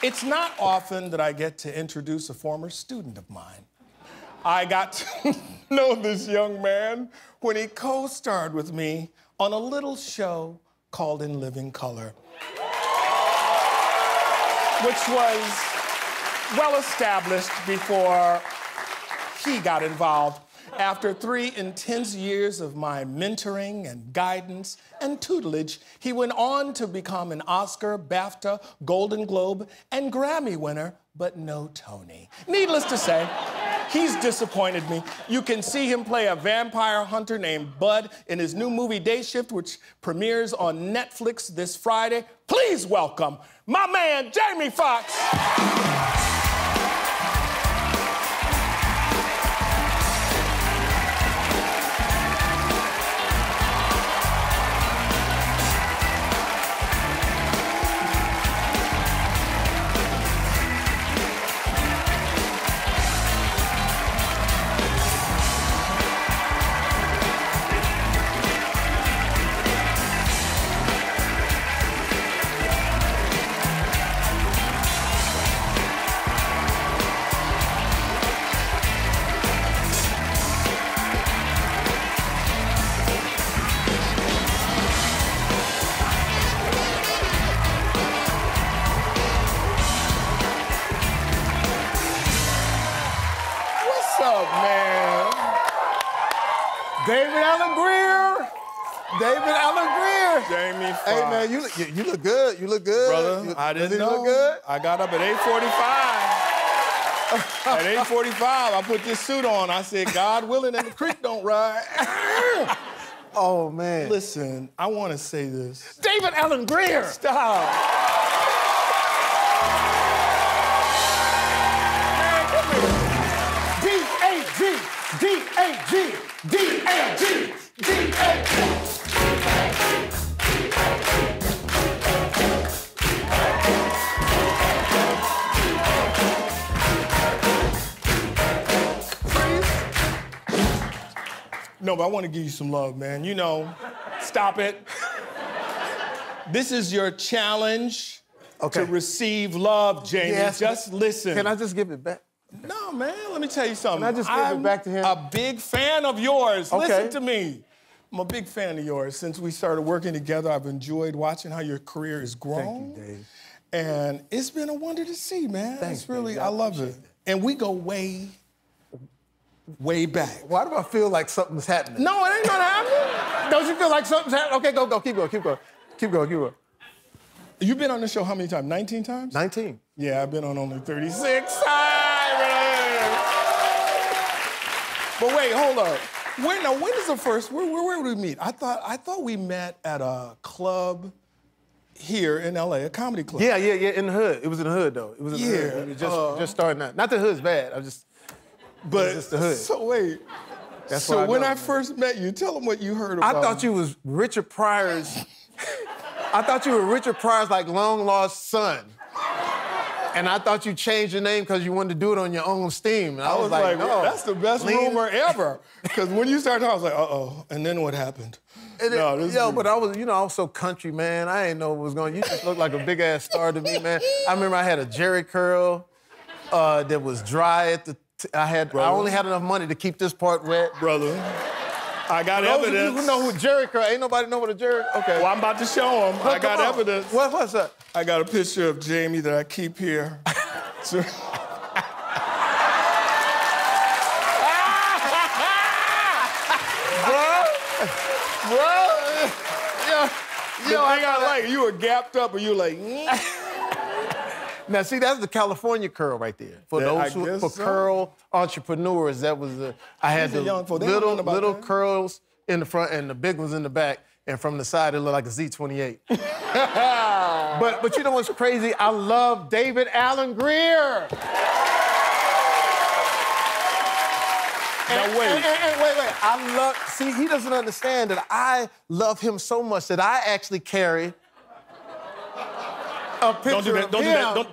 It's not often that I get to introduce a former student of mine. I got to know this young man when he co starred with me on a little show called In Living Color, which was well established before he got involved. After three intense years of my mentoring and guidance and tutelage, he went on to become an Oscar, BAFTA, Golden Globe, and Grammy winner, but no Tony. Needless to say, he's disappointed me. You can see him play a vampire hunter named Bud in his new movie Day Shift, which premieres on Netflix this Friday. Please welcome my man, Jamie Foxx. David Alan Grier. David Alan Grier. Jamie Foxx. Hey man, you look you, you look good. You look good. brother. You- I didn't know. look good. I got up at 8:45. at 8:45, I put this suit on. I said, "God willing, and the creek don't ride." Oh man. Listen, I want to say this. David Alan Grier. Stop. Man, come here. D A G D A G D A G D A G. No, but I want to give you some love, man. You know, stop it. This is your challenge Okay. to receive love, Jamie. Yes. Just listen. Can I just give it back? No, man, let me tell you something. Can I just give it I'm back to him? A big fan of yours. Okay. Listen to me. I'm a big fan of yours. Since we started working together, I've enjoyed watching how your career has grown. Thank you, Dave. And it's been a wonder to see, man. Thanks, it's really. I I love it. appreciate And we go way, way back. Why do I feel like something's happening? No, it ain't gonna happen. Don't you feel like something's happening? Okay, go, go, keep going, keep going, keep going, keep going. You've been on the show how many times? 19 times? 19. Yeah, I've been on only 36 times. But wait, hold up. When, now, when is the first, where, where, where did we meet? I thought, I thought we met at a club here in LA, a comedy club. Yeah, yeah, yeah. In the hood. It was in the hood though. It was in the hood. It just, uh, just starting out. Not the hood's bad. I just. but just the hood. So wait. That's so I when know, I man. first met you, tell them what you heard I thought you was Richard Pryor's. I thought you were Richard Pryor's like long lost son. And I thought you changed your name because you wanted to do it on your own steam. And I, I was like, no. that's the best Lean- rumor ever. Because when you started talking, I was like, uh-oh. And then what happened? And no, it- yo, but I was, you know, I was so country, man. I didn't know what was going. You just looked like a big ass star to me, man. I remember I had a Jheri curl uh, that was dry at the. T- I had. I only had enough money to keep this part wet. brother, I got Those of you who know who Jheri curl, ain't nobody know what a Jheri. Okay. Well, I'm about to show him. I got on. evidence. What, what's that? I got a picture of Jamie that I keep here. So- Bro, bro, yo, Yo, I got like you were gapped up, and you were like, "Mm." Now, see, that's the California curl right there. For Yeah, those who, for so. curl entrepreneurs, that was the. I had the young folk. They don't little little that. curls in the front and the big ones in the back, and from the side it looked like a Z28. but but you know what's crazy? I love David Alan Grier. And- wait. and- and- and wait, wait. I love. See, he doesn't understand that I love him so much that I actually carry a picture Don't do that. of Don't do him. that. Don't.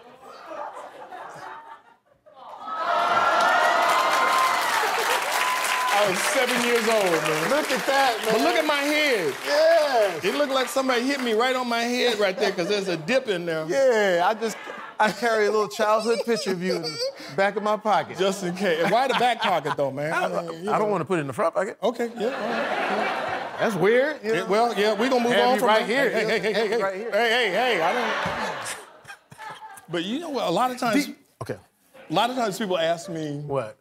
I was seven years old, man. Look at that, man. But look at my head. Yes. It looked like somebody hit me right on my head right there because there's a dip in there. Yeah, I just I carry a little childhood picture of you in the back of my pocket. Just in case. Why the back pocket though, man? I, mean, I don't know. want to put it in the front pocket. Okay, yeah. all right. That's weird. you Yeah, know? well, yeah, we're gonna move Have on you from right here. Hey, hey, hey, Have hey, you hey, right here. hey, hey, hey, I don't. But you know what? A lot of times, Okay. a lot of times people ask me What?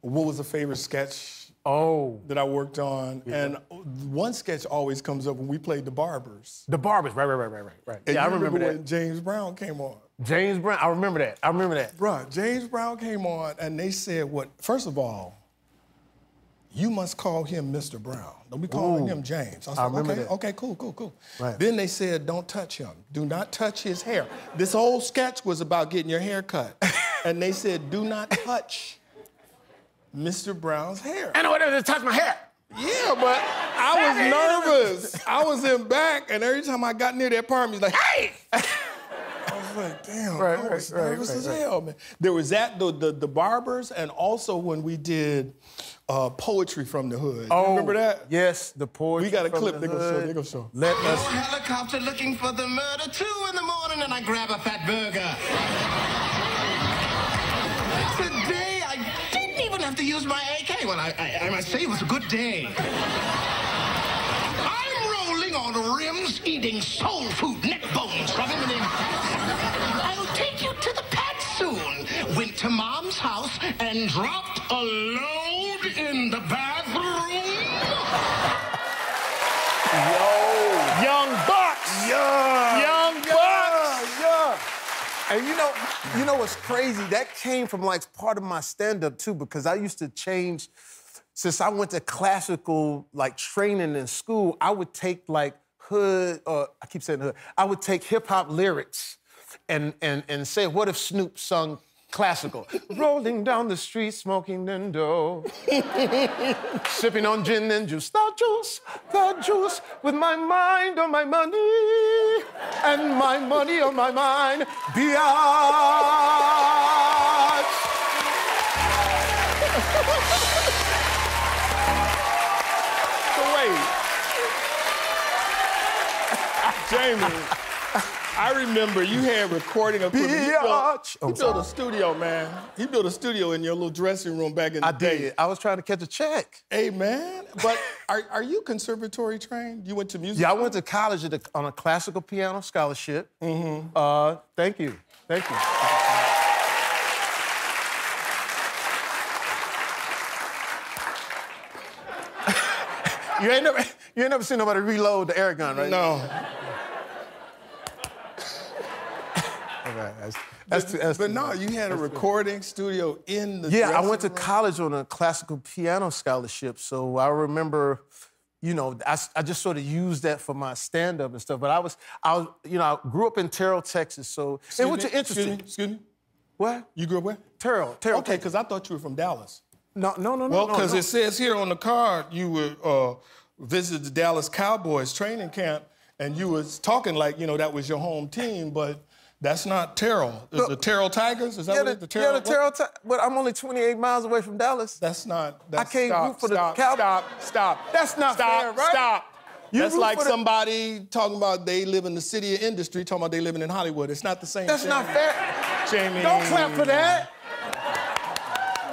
what was a favorite sketch Oh, that I worked on, and one sketch always comes up when we played the Barbers. the barbers. Right, right, right, right, right, yeah, I you remember, that. when James Brown came on. James Brown. I remember that. I remember that. Bruh, James Brown came on, and they said, "What? First of all, you must call him Mr. Brown. Don't be calling Ooh. him James." I was I like, remember "Okay, that. okay, cool, cool, cool." Right. Then they said, "Don't touch him. Do not touch his hair." This whole sketch was about getting your hair cut, and they said, "Do not touch Mr. Brown's hair." I know what it is to touch my hair. Yeah, but I was nervous. I was in back, and every time I got near that part, he's like, "Hey!" I was like, "Damn, Right, I was right, right, nervous right, as right. hell, man." There was that the, the the barbers, and also when we did uh, poetry from the hood. You remember that? Yes, the poetry. We got a from clip the they gonna show, hood. they gonna show. Let us. helicopter looking for the murder. Two in the morning and I grab a fat burger. Use my AK. Well, I, I, I must say it was a good day. I'm rolling on rims, eating soul food, neck bones from Eminem. I'll take you to the pad soon. Went to mom's house and dropped a load in the bathroom. Young Bucks. Yeah. Young Bucks. Yeah. And you know, you know what's crazy? That came from like part of my stand-up too, because I used to change. Since I went to classical like training in school, I would take like hood, or I keep saying hood. I would take hip hop lyrics and and and say, what if Snoop sung classical? Rolling down the street, smoking indo, sipping on gin and juice, the juice, the juice, with my mind on my money and my money on my mind. Biatch. So wait. Jamie, I remember you had recording equipment. He built, he I'm built a studio, man. He built a studio in your little dressing room back in the I day. did. I was trying to catch a check. Hey, man. But are, are you conservatory trained? You went to music? Yeah, I went to college at a, on a classical piano scholarship. Mm-hmm. Uh, thank you. Thank you. you ain't never you ain't never seen nobody reload the air gun, right? No. Okay, that's, that's, too- that's But too no, you had a recording studio in the Yeah, I went to room? college on a classical piano scholarship, so I remember, you know, I just sort of used that for my stand-up and stuff. But I was, I was, you know, I grew up in Terrell, Texas, so it Excuse was me? interesting. Excuse me? Excuse me? What? You grew up where? Terrell, Terrell. Okay, because I thought you were from Dallas. No, no, no, no. Well, because no. it says here on the card you were uh, visit the Dallas Cowboys training camp, and you was talking like you know that was your home team, but that's not Terrell. Is Look- the Terrell Tigers? Is that yeah, what the, it is? The Terrell? yeah, the? Terrell. Ti- but I'm only 28 miles away from Dallas. That's not. That's, can't stop, root for the stop, Cow- Stop. Stop. That's not stop, fair, right? Stop. You That's like for the- somebody talking about they live in the city of industry, talking about they living in Hollywood. It's not the same. That's thing. not fair. Jamie. Don't clap for that.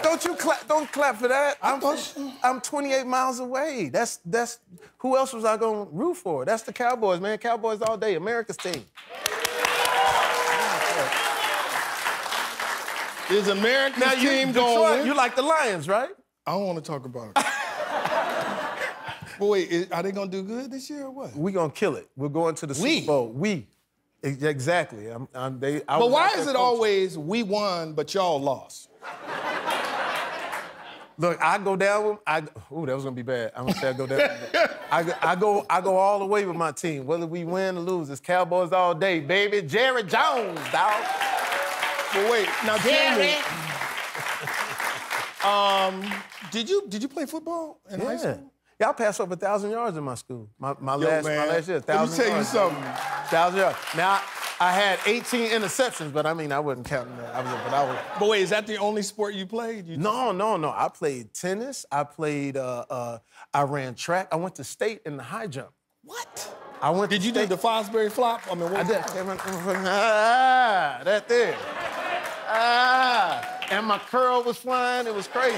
Don't you clap? Don't clap for that. I'm, I'm 28 miles away. That's that's who else was I gonna root for? That's the Cowboys, man. Cowboys all day, America's team. Is America's Now you, team going? you like the Lions, right? I don't want to talk about it. but wait, is- are they gonna do good this year or what? We gonna kill it. We're going to the We? Super Bowl. We. Exactly. I'm, I'm, they, I But why is it coaching. always we won but y'all lost? Look, I go down with I. Ooh, that was gonna be bad. I'm gonna say I go down. I, go- I go. I go all the way with my team, whether we win or lose. It's Cowboys all day, baby. Jerry Jones, dog. But wait, now Jerry. Jamie, um, did you did you play football in high Yeah. school? Y'all passed over a thousand yards in my school. My, my Yo, last my man, last year, let me thousand tell you something. Thousand yards. Now I had 18 interceptions, but I mean I wasn't counting that. I was, but I was. But wait, is that the only sport you played? You No, no, no. I played tennis. I played. Uh, uh, I ran track. I went to state in the high jump. What? I went. Did to you do the Fosbury flop? I mean, what? I did. Ah, that there. Ah, and my curl was flying. It was crazy.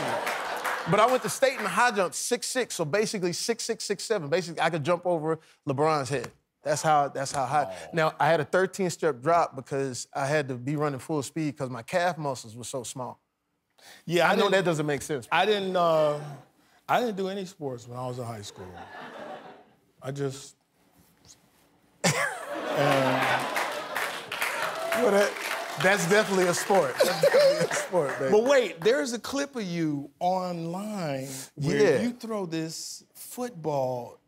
But I went to state in the high jump, six six. So basically six six six seven. Basically, I could jump over LeBron's head. That's how. That's how high. Now I had a 13 step drop because I had to be running full speed because my calf muscles were so small. Yeah, I, know that doesn't make sense. I didn't. Uh, I didn't do any sports when I was in high school. I just. Well, that, that's definitely a sport. That's definitely a sport, baby. But wait, there's a clip of you online where Yeah. you throw this football.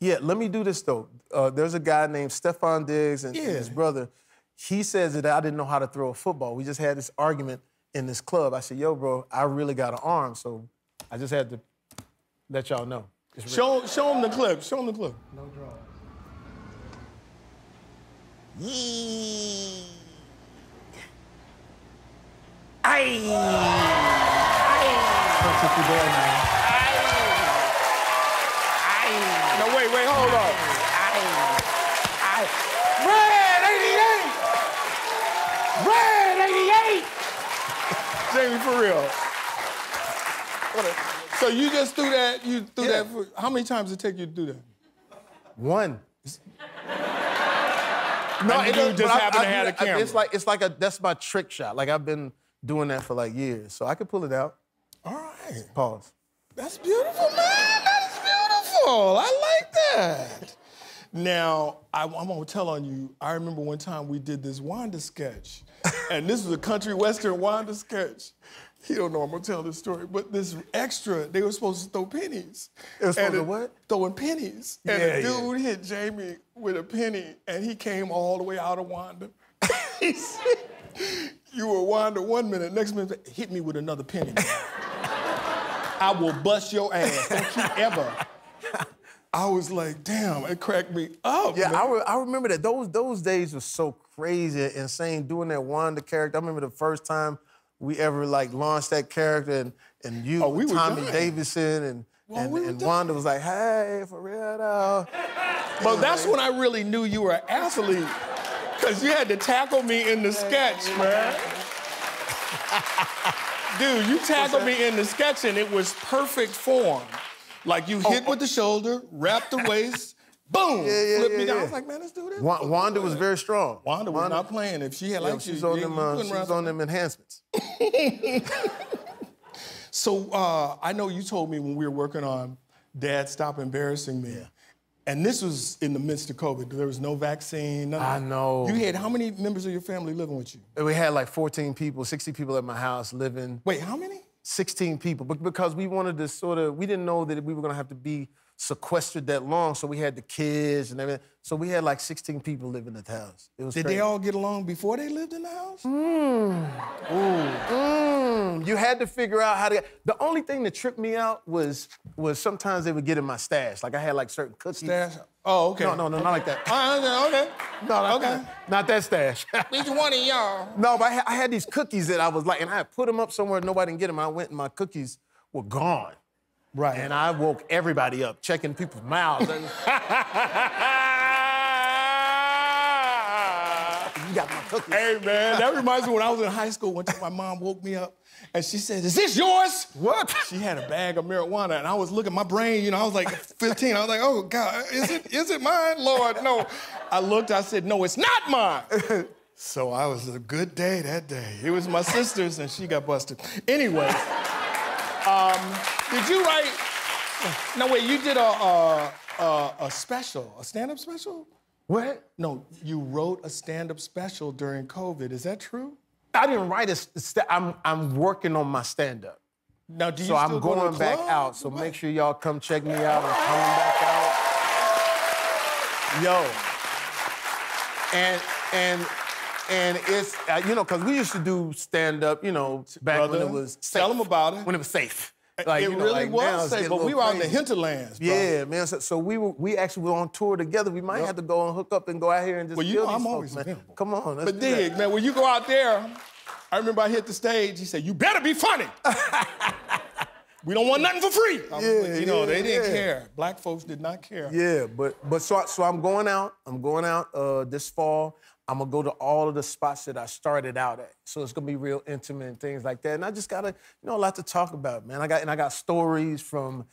Yeah, let me do this though. Uh, there's a guy named Stefon Diggs and, and his brother. He says that I didn't know how to throw a football. We just had this argument in this club. I said, "Yo, bro, I really got an arm, so I just had to let y'all know." It's real. Show, show him the clip. Show him the clip. Punch it through there, man. No, wait, wait, hold up. Red 88! Red 88! Jamie, for real. So you just threw that? You threw Yeah. that? For, how many times did it take you to do that? One. No, you doesn't- just but I- happen I to do have that- a camera. It's like it's like a that's my trick shot. Like I've been doing that for like years, so I could pull it out. All right. Pause. That's beautiful, man. That's beautiful. I like that. Now, I, am gonna tell on you. I remember one time we did this Wanda sketch, and this was a country western Wanda sketch. He don't know I'm gonna tell this story, but this extra, they were supposed to throw pennies. They were supposed And to what? Throwing pennies. And Yeah, the yeah. dude hit Jamie with a penny, and he came all the way out of Wanda. he said, "You were Wanda one minute, next minute hit me with another penny." I will bust your ass. Don't you ever. I was like, damn, it cracked me up. Yeah, man. I, re- I remember that. Those those days were so crazy, and insane. Doing that Wanda character. I remember the first time we ever like launched that character, and and you, Oh, we Tommy done. Davidson, and Well, and, we and. Wanda was like, "Hey, for real though." But that's when I really knew you were an athlete. Because you had to tackle me in the sketch, man. Dude, you tackled me in the sketch and it was perfect form. Like you hit with the shoulder, wrap the waist, boom, Oh, Yeah, yeah, flip yeah, me down. I was like, man, let's do this. Wa- Wanda was very strong. Wanda was not playing. If she had like she's you, on you- them. Uh, she's on them enhancements. So uh, I know you told me when we were working on Dad Stop Embarrassing Me. And this was in the midst of COVID. There was no vaccine. of I know. You had how many members of your family living with you? We had like 14 people, 60 people at my house living. Wait, how many? 16 people, but because we wanted to sort of, we didn't know that we were gonna have to be sequestered that long, so we had the kids and everything. So we had like 16 people living at the house. It was Did crazy. they all get along before they lived in the house? Mm, Ooh. Mm. you had to figure out how to. The only thing that tripped me out was was sometimes they would get in my stash. Like I had like certain cookies. Stash. Oh, okay. No, no, no, not like that. Uh, okay. No, not, Okay. not that stash. Each one of y'all. no, but I had, I had these cookies that I was like, and I had put them up somewhere nobody can get them. I went and my cookies were gone. Right. And I woke everybody up, checking people's mouths. And, you got my cookies. Hey man, that reminds me when I was in high school. One time my mom woke me up and she said, "Is this yours?" What? She had a bag of marijuana, and I was looking. My brain, you know, I was like 15. I was like, "Oh God, is it is it mine, Lord?" No. I looked. I said, "No, it's not mine." so I was a good day that day. It was my sister's, and she got busted. Anyway, um, did you write? No, wait. You did a a, a, a special, a stand-up special. What? No, you wrote a stand-up special during COVID. Is that true? I didn't write a. St- I'm I'm working on my stand up. Now, do you So still I'm go to going back out. So make sure y'all come check me out. I'm coming back out. Yo. And and and it's uh, you know because we used to do stand up you know back when it was tell them about it. when it was safe. It you know, really like was safe, but we were out in the hinterlands. Bro. Yeah, man. So, so we were we actually were on tour together. We might have to go and hook up and go out here and just. Well, you know these I'm folks, always man. available. Come on, let's But dig, man, when you go out there, I remember I hit the stage. He said, "You better be funny." We don't want nothing for free. Was Yeah, you know, yeah, they didn't yeah. care. Black folks did not care. Yeah, but but so so I'm going out. I'm going out uh, this fall. I'm gonna go to all of the spots that I started out at. So it's gonna be real intimate and things like that. And I just gotta, you know, a lot to talk about, man. I got and I got stories from.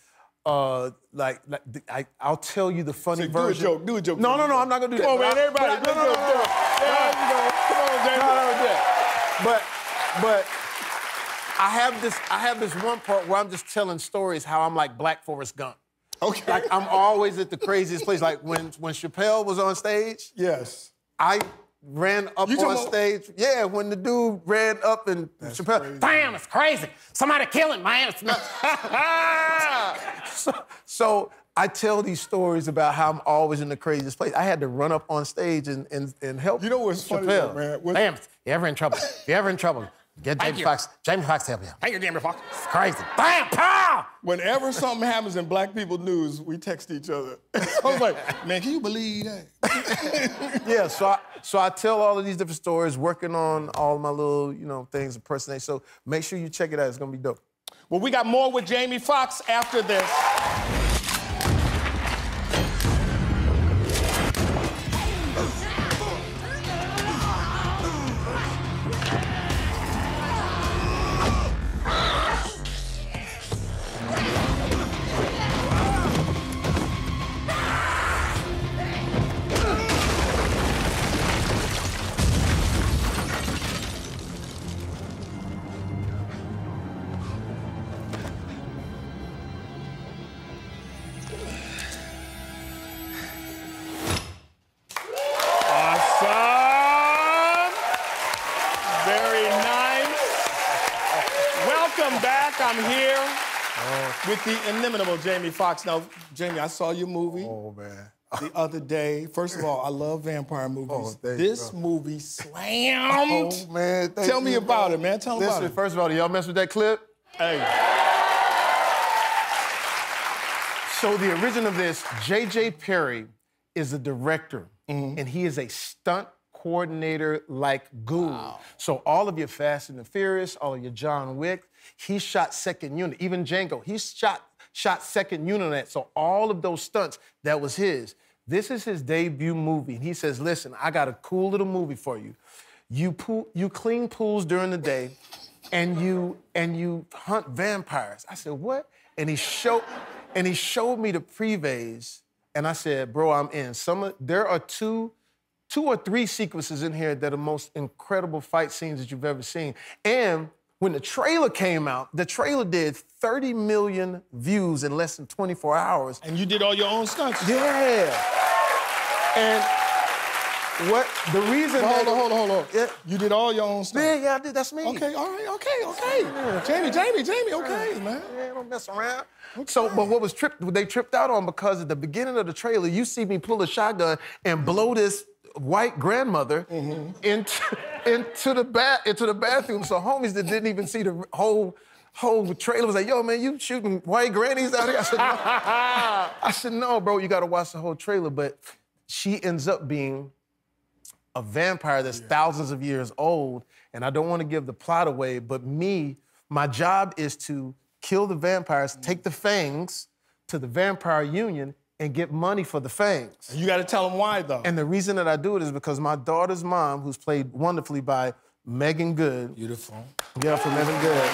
Uh, like, like I, I'll tell you the funny version. do a joke, do a joke. No, no, no, I'm not gonna do Come that. on, man, everybody, but I- do a no, no, no, no. There you go. Come on, Jamie. No, no, yeah. But, but I have this, I have this one part where I'm just telling stories how I'm like Black Forrest Gump. Okay. Like I'm always at the craziest place. Like when when Chappelle was on stage, yes. I ran up You on stage. Yeah, when the dude ran up and Chappelle, damn, it's crazy. Somebody kill him, man. It's not. so, so I tell these stories about how I'm always in the craziest place. I had to run up on stage and and, and help. You know what's funny, though, man? What- Damn, you ever in trouble, you ever in trouble, get Thank James you. Fox. James Fox to help you. Thank you, Jamie Foxx. It's crazy. Bam, pow! Whenever something happens in black people news, we text each other. I was like, man, can you believe that? Yeah, so I, so I tell all of these different stories, working on all my little, you know, things, impersonate. So make sure you check it out. It's gonna be dope. Well, we got more with Jamie Foxx after this. The inimitable Jamie Foxx. Now, Jamie, I saw your movie Oh man. the other day. First of all, I love vampire movies. Oh, thank you, this bro. movie slammed. Oh man. thank Tell me about bro. it, man. Tell me about it. first of all, y'all mess with that clip? Hey. So the origin of this, J.J. Perry is a director, Mm-hmm. and he is a stunt coordinator like Gould. So all of your Fast and the Furious, all of your John Wick, he shot second unit. Even Django, he shot shot second unit on that. So all of those stunts, that was his. This is his debut movie, and he says, "Listen, I got a cool little movie for you. You pool, you clean pools during the day." and you and you hunt vampires. I said, what? And he showed and he showed me the prevays, and I said, bro, I'm in. Some of, there are two, two or three sequences in here that are most incredible fight scenes that you've ever seen. And when the trailer came out, the trailer did 30 million views in less than 24 hours. And you did all your own stunts. Yeah. And what the reason Hold on, hold on, hold on. Yeah. You did all your own stunts. Yeah, yeah, I did. That's me. Okay, all right, okay, okay. Jamie, Jamie, Jamie, okay, man. Yeah, don't mess around. So, but what was tripped? What they tripped out on because at the beginning of the trailer, you see me pull a shotgun and blow this white grandmother mm-hmm. into into the bath into the bathroom. So homies that didn't even see the whole whole trailer was like, "Yo, man, you shooting white grannies out here?" I said, no. "I said no, bro. You got to watch the whole trailer." But she ends up being a vampire that's thousands of years old, and I don't want to give the plot away, but me, my job is to kill the vampires, take the fangs to the vampire union, and get money for the fangs. You got to tell them why, though. And the reason that I do it is because my daughter's mom, who's played wonderfully by Meagan Good, Beautiful. yeah, from Meagan Good.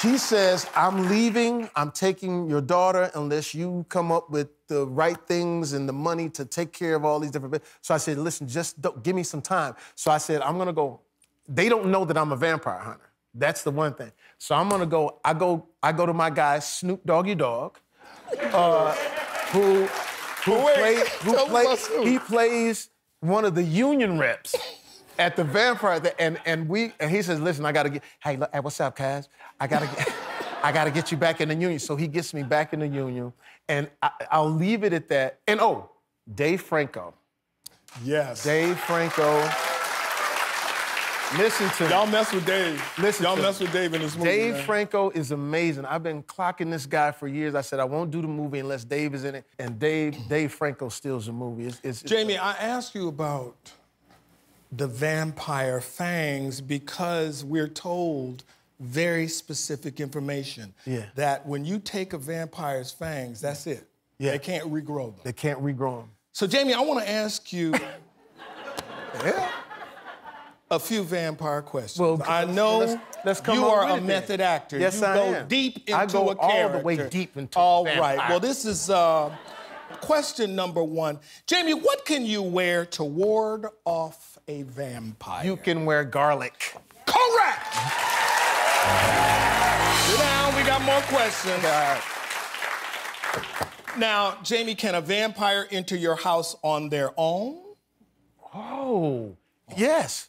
She says, I'm leaving, I'm taking your daughter unless you come up with the right things and the money to take care of all these different bits. So I said, listen, just don't, give me some time. So I said, I'm gonna go. They don't know that I'm a vampire hunter. That's the one thing. So I'm gonna go, I go, I go to my guy, Snoop Doggy Dogg, uh, who, who, Wait, play, who tell play- he plays one of the union reps at the vampire th- and and we and he says, listen, I gotta get hey, look, hey what's up, Kaz? I gotta get I gotta get you back in the union. So he gets me back in the union, and I, I'll leave it at that. And oh, Dave Franco. Yes. Dave Franco. Listen to me. Y'all mess with Dave. Listen Y'all mess me. with Dave in this movie. Dave man. Franco is amazing. I've been clocking this guy for years. I said I won't do the movie unless Dave is in it, and Dave Dave Franco steals the movie. It's, it's, it's- Jamie, I asked you about the vampire fangs because we're told very specific information. Yeah. That when you take a vampire's fangs, that's it. Yeah. They can't regrow them. They can't regrow them. So, Jamie, I want to ask you Yeah. A few vampire questions. Well, I know let's- let's come you are with a it then. method actor. Yes, you I go am. deep into I go a all the way deep into All vampire. right. Well, this is uh, question number one. Jamie, what can you wear to ward off a vampire? You can wear garlic. Correct. Sit down. We got more questions. Now, Jamie, can a vampire enter your house on their own? Oh, yes.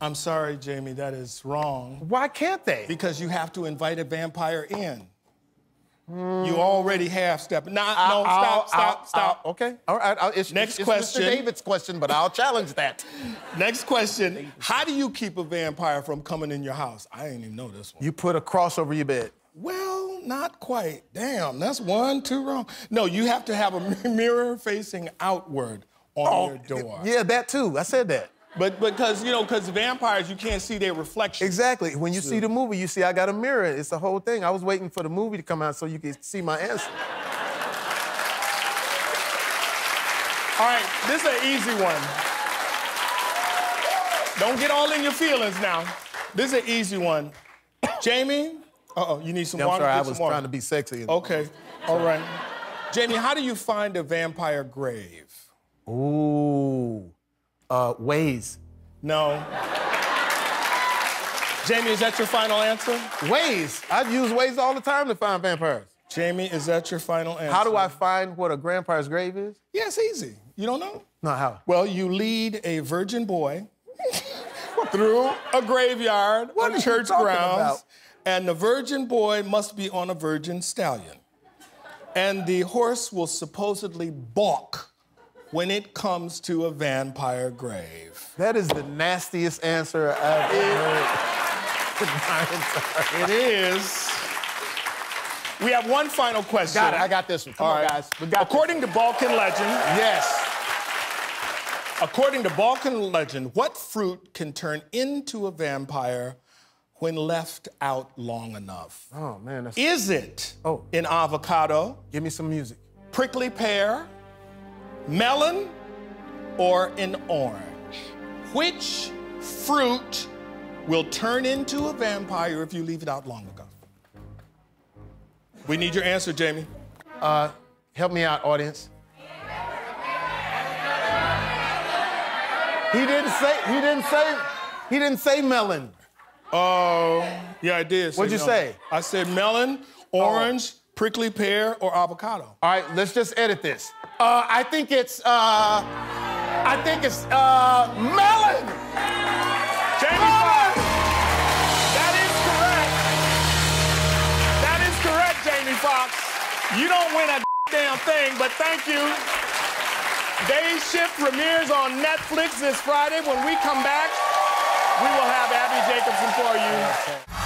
I'm sorry, Jamie, that is wrong. Why can't they? Because you have to invite a vampire in. You already have stepped. Nah, no, I'll- stop, stop, I'll- stop. I'll- okay. All right. I'll, it's, Next it's question. Mr. David's question, but I'll challenge that. Next question. How do you keep a vampire from coming in your house? I didn't even know this one. You put a cross over your bed. Well, not quite. Damn, that's one too wrong. No, you have to have a mirror facing outward on oh, your door. Oh, Yeah, that too. I said that. But because, you know, because vampires, you can't see their reflection. Exactly. When you see the movie, you see I got a mirror. It's the whole thing. I was waiting for the movie to come out so you could see my answer. All right, this is an easy one. Don't get all in your feelings now. This is an easy one. Jamie, uh-oh, you need some Yeah, I'm water? sorry, I Get some was water. trying to be sexy. Okay, all right. Jamie, how do you find a vampire grave? Ooh. Uh, Waze. No. Jamie, is that your final answer? Waze. I use Waze all the time to find vampires. Jamie, is that your final answer? How do I find what a grandpa's grave is? Yeah, it's easy. You don't know? No, how? Well, you lead a virgin boy through a graveyard What on church grounds, about? and the virgin boy must be on a virgin stallion. And the horse will supposedly balk when it comes to a vampire grave. That is the nastiest answer I've ever heard. in my entire- It is. We have one final question. Got it. I got this one. Come All on, right. guys. We got this. According to Balkan legend, Yes. according to Balkan legend, what fruit can turn into a vampire when left out long enough? Oh man, that's... Is it Oh. an avocado, give me some music. prickly pear, melon, or an orange? Which fruit will turn into a vampire if you leave it out long enough? We need your answer, Jamie. Uh, help me out, audience. He didn't say. He didn't say. He didn't say melon. Oh, yeah, I did. What'd you melon. say? I said melon, oh. orange, prickly pear, or avocado. All right, let's just edit this. Uh, I think it's. Uh, I think it's uh, melon. Jamie Foxx. That is correct. That is correct, Jamie Foxx. You don't win a damn thing, but thank you. Day Shift premieres on Netflix this Friday. When we come back, we will have Abbi Jacobson for you.